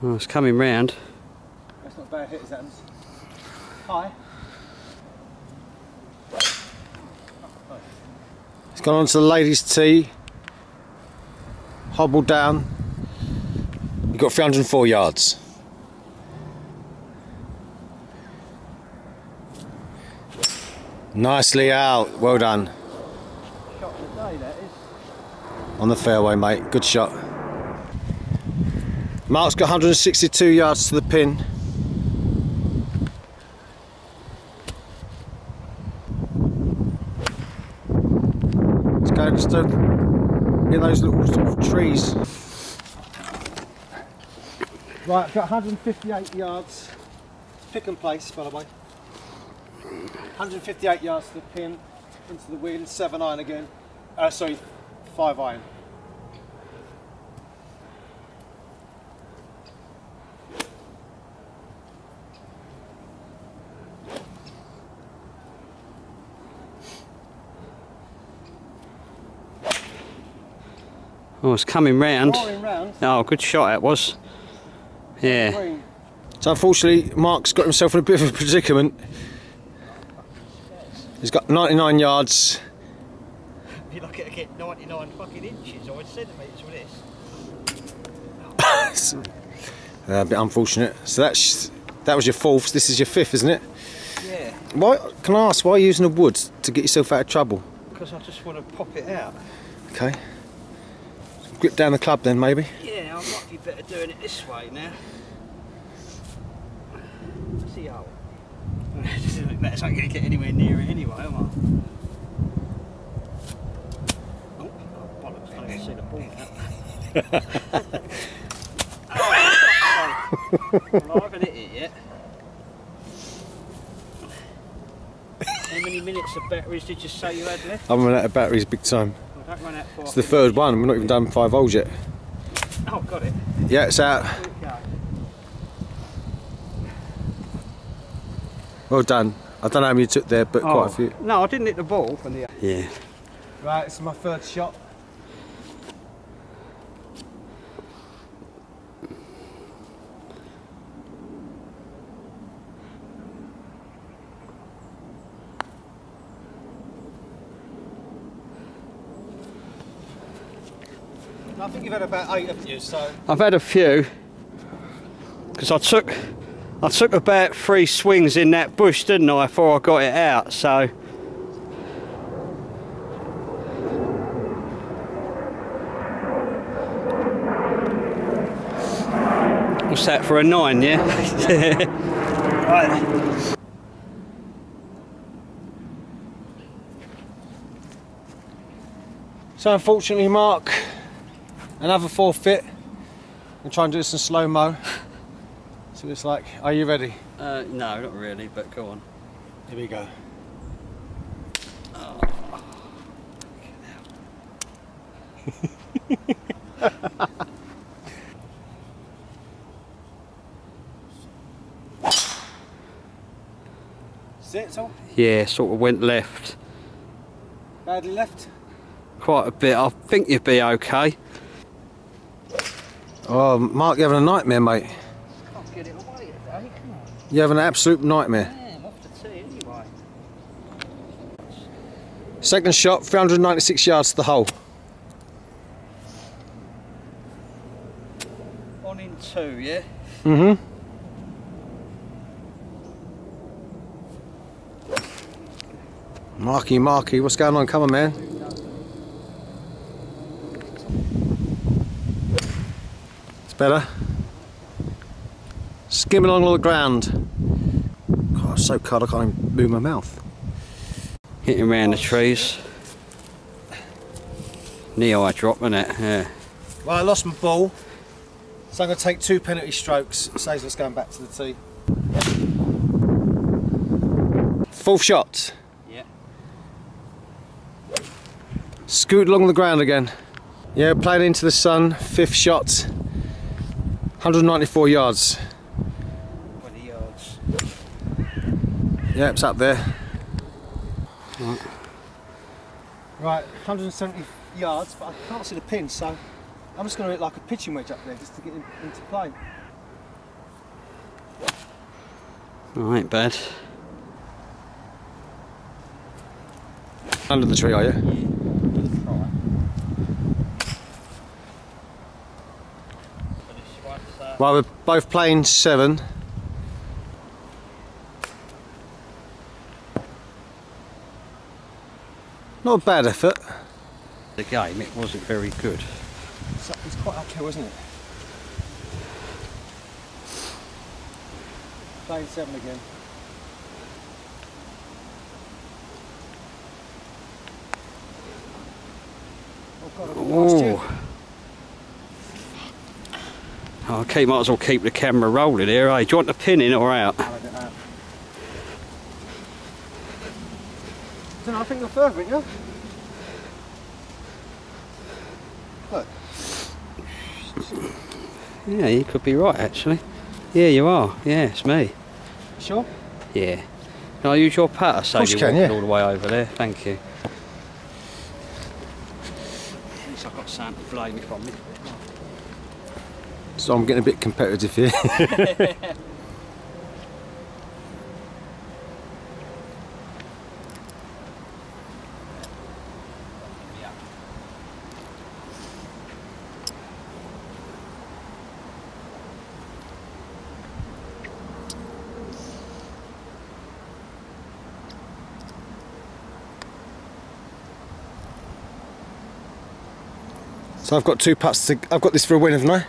Oh, it's coming round. That's not bad hit, is that? High. It's gone on to the ladies' tee. Hobbled down. You've got 304 yards. Nicely out. Well done. Shot of the day, that is. On the fairway, mate. Good shot. Mark's got 162 yards to the pin. Let's go just to in those little sort of trees. Right, I've got 158 yards. Pick and place, by the way. 158 yards to the pin, into the wind, 7 iron again. Uh, sorry, 5 iron. Oh, it's coming round. Rolling round, Oh, good shot that was. Yeah. So unfortunately, Mark's got himself in a bit of a predicament. He's got 99 yards. You're lucky to get 99 fucking inches or centimetres with this. Uh, a bit unfortunate. So that's that was your fourth. This is your fifth, isn't it? Yeah, Why? Can I ask why are you using a wood to get yourself out of trouble? because I just want to pop it out. Okay. Grip down the club then, maybe. Yeah, I might be better doing it this way now. See how. It doesn't look better, so I'm going to get anywhere near it anyway, am I? Oh, oh bollocks, I even see the ball now. oh, well, I haven't hit it yet. How many minutes of batteries did you say you had left? I'm running out of batteries big time. It's the third one. We're not even done five holes yet. Oh, got it. Yeah, it's out. Well done. I don't know how many you took there, but quite a oh, few. Oh, No, I didn't hit the ball from the. Yeah. Right, it's my third shot. You've had about eight, haven't you? So I've had a few because I took I took about three swings in that bush, didn't I, before I got it out. So what's that for a nine? Yeah. right. So unfortunately, Mark, another forfeit. And try and do this in slow mo. So it's like, are you ready? Uh, no, not really, but go on. Here we go. sit, so Yeah, sort of went left badly left. quite a bit. I think you'd be okay. Oh, Mark, you're having a nightmare, mate. Can't get it away today, come on. You're having an absolute nightmare. Yeah, I'm off the tee anyway. Second shot, 396 yards to the hole. On in two, yeah? Mm-hmm. Marky, Marky, what's going on? Come on, man. Better. Skimming along the ground. God, I'm so cold I can't even move my mouth. Hitting around the trees. Knee high drop, isn't it? Yeah. Well, I lost my ball, so I'm going to take two penalty strokes. Saves us going back to the tee. Fourth shot. Yeah. Scoot along the ground again. Yeah, played into the sun. Fifth shot. 194 yards. 20 yards. Yeah, it's up there. Right. right, 170 yards, but I can't see the pin, so I'm just going to hit like a pitching wedge up there just to get in, into play. Alright, bad. Under the tree, are you? Well, we're both playing seven. Not a bad effort. The game, it wasn't very good. It's, it's quite uphill, isn't it? Playing seven again. Oh God, I've got last year. Oh. Okay, might as well keep the camera rolling here, eh? Do you want the pin in or out? I'll have it out. Don't know, I think you're further, aren't you? Look, Yeah, you could be right, actually. Yeah, you are. Yeah, it's me. sure? Yeah. Can I use your putter so course you can, yeah. all the way over there? Thank you. At least I've got something to blame if I'm So I'm getting a bit competitive here. so I've got two putts to. I've got this for a win, haven't I?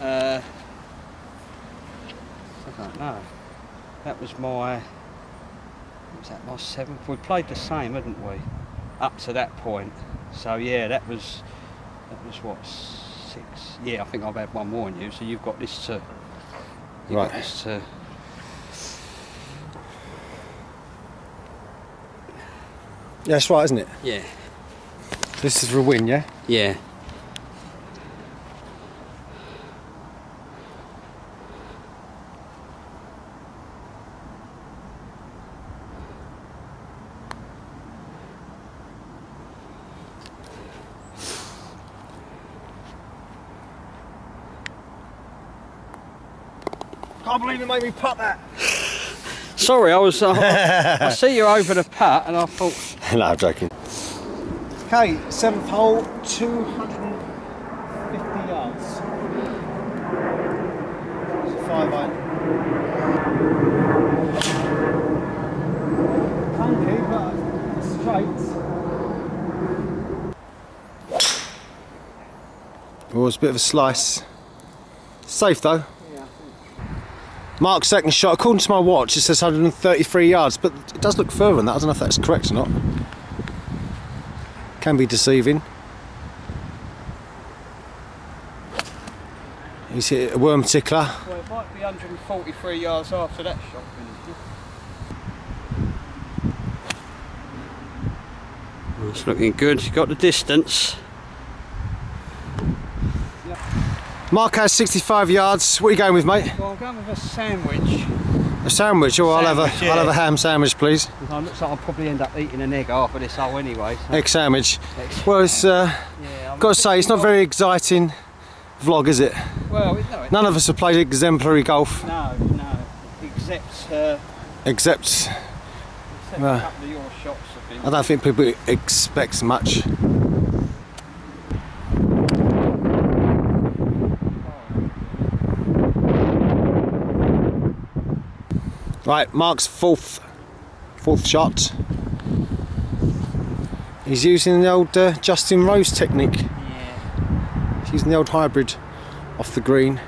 Uh, I don't know. That was my. Was that my seventh? We played the same, hadn't we? Up to that point. So yeah, that was. That was what six? Yeah, I think I've had one more than you. So you've got this to. You've Right. got this to. Yeah, that's right, isn't it? Yeah. This is for a win, yeah? Yeah. Made me putt that. Sorry, I was. Uh, I see you over the putt, and I thought. no, I'm joking. Okay, seventh hole, 250 yards. It's a five iron. Funky, but straight. Oh, it's a bit of a slice. Safe though. Mark's second shot, according to my watch, it says 133 yards, but it does look further than that. I don't know if that's correct or not. Can be deceiving. He's hit a worm tickler. Well, it might be 143 yards after that shot finished. It's looking good. You've got the distance. Mark has 65 yards. What are you going with, mate? Well, I'm going with a sandwich. A sandwich. Oh, I'll have a, Sandwich, will have a ham sandwich, please. It looks like I'll probably end up eating an egg after this hole anyway. So. Egg sandwich. Well, it's uh, Yeah, got to say, it's not very exciting vlog, is it? Well, no, it- None of us have played exemplary golf, no, no. Except, uh, except except Well, a couple of your shots have been. I don't think people expect much. Right, Mark's fourth fourth shot. He's using the old uh, Justin Rose technique. Yeah. He's using the old hybrid off the green.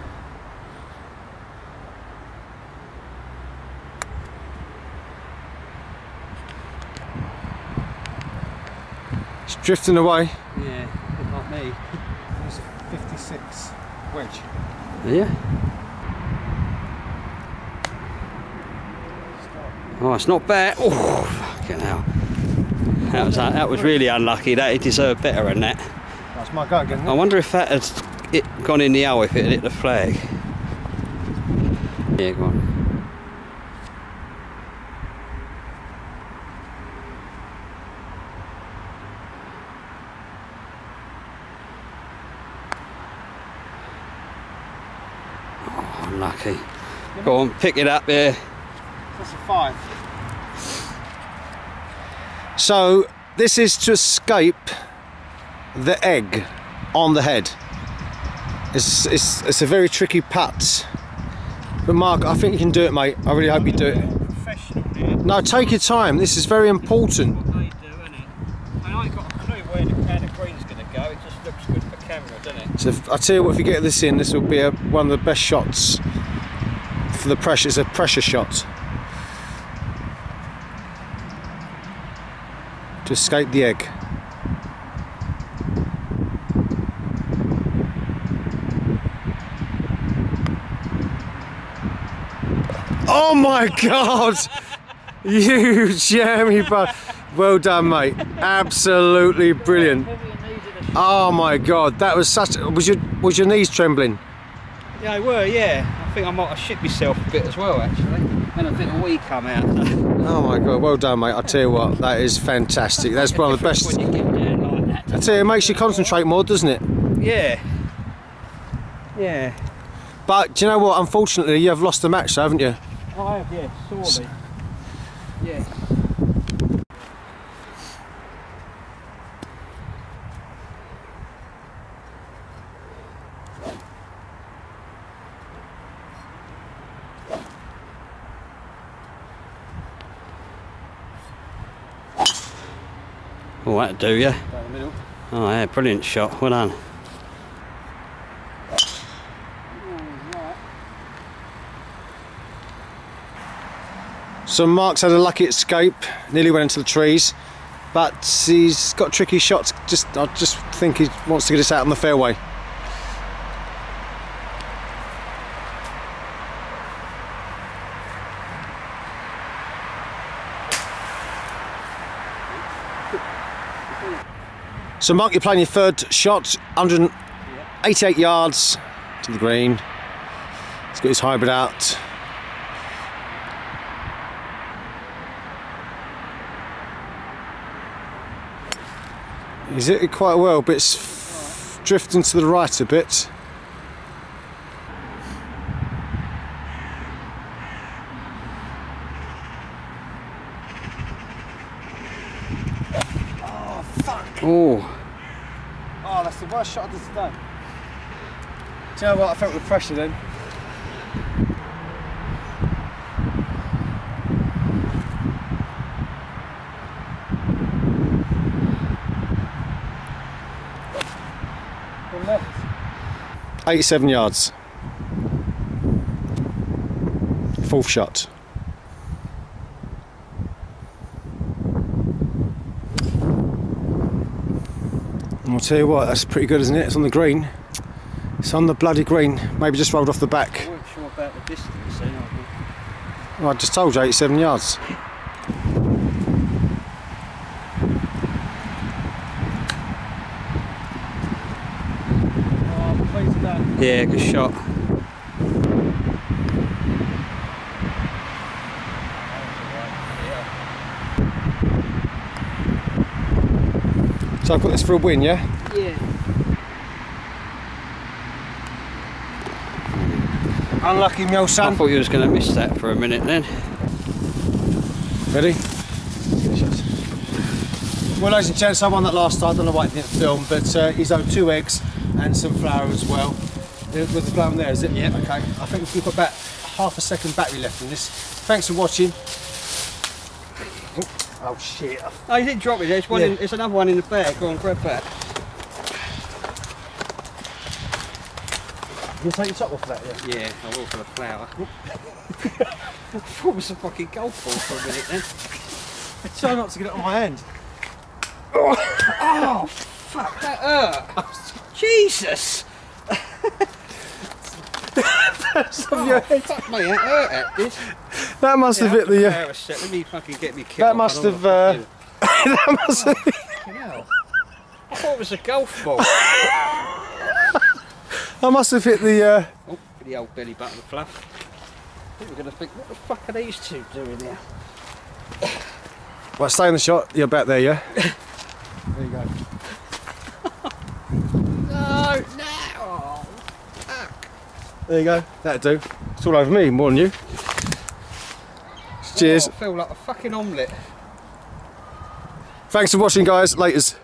It's drifting away. Yeah, bit like me. It's a 56 wedge. Yeah. Oh, it's not bad. Oh, fucking hell. That was, that was really unlucky. That he deserved better than that. That's my go again. I wonder if that had it gone in the hole if it had hit the flag. Yeah, go on. Oh, unlucky. Go on, pick it up there. That's a five. So this is to escape the egg on the head. It's, it's, it's a very tricky putt. But Mark, I think you can do it, mate. I really hope you do it. No, take your time. This is very important. What they do, innit? I ain't got a clue where the can of green's going to go. It just looks good for camera, doesn't it? So if, I tell you what, if you get this in, this will be a, one of the best shots for the pressure. It's a pressure shot to escape the egg. Oh my God! You jammy but well done, mate. Absolutely brilliant. Oh my god, that was such. Was your was your knees trembling? Yeah, they were, yeah. I think I might have shit myself a bit as well, actually. And a bit of wee come out. Oh my god, well done, mate. I tell you what, that is fantastic. That's one of the best. When you get down like that. I tell you, it makes you concentrate more, doesn't it? Yeah. Yeah. But do you know what? Unfortunately, you have lost the match, haven't you? I have, yeah, sorely. Yeah. Oh, that'd do, yeah. Down the middle. Oh, yeah, brilliant shot. Well done. So Mark's had a lucky escape, nearly went into the trees, but he's got tricky shots. Just, I just think he wants to get us out on the fairway. So Mark, you're playing your third shot, 188 yards to the green. He's got his hybrid out. He's hit it quite well, but it's drifting to the right a bit. Oh, Oh, that's the worst shot. Do you know what? I felt the pressure then. 87 yards. Fourth shot. I'll tell you what, that's pretty good, isn't it? It's on the green. It's on the bloody green. Maybe just rolled off the back. I wasn't sure about the distance then. I. Well, I just told you, 87 yards. Oh, I'm pleased with that. Yeah, good shot. So I've got this for a win, yeah? Yeah. Unlucky, my old I thought you was going to miss that for a minute then. Ready? Well, ladies and gents, I won that last time. I don't know why I didn't film, but uh, he's owed two eggs and some flour as well. With the flour in there, is it? Yeah. Okay. I think we've got about half a second battery left in this. Thanks for watching. Oh shit! Oh, you didn't drop it. There's one. Yeah. In, there's another one in the bag. Go on, grab that. You take your top off that, yeah. Yeah, I will for the flour. I thought it was a fucking golf ball for a minute then. Try not to get it on my hand. Oh, fuck, that hurt. Jesus. Yeah. Oh, fuck me, that hurt. That. That must have hit the. Uh, Power. Let me fucking get me kit That must have, uh, that must have. I thought it was a golf ball. That must have hit the. Uh, oh, the old belly button fluff. I think we're going to think, what the fuck are these two doing here? right, stay in the shot. You're back there, yeah. there you go. No, no. Oh, There you go. That'll do. It's all over me, more than you. Cheers. I feel like a fucking omelette. Thanks for watching, guys. Laters.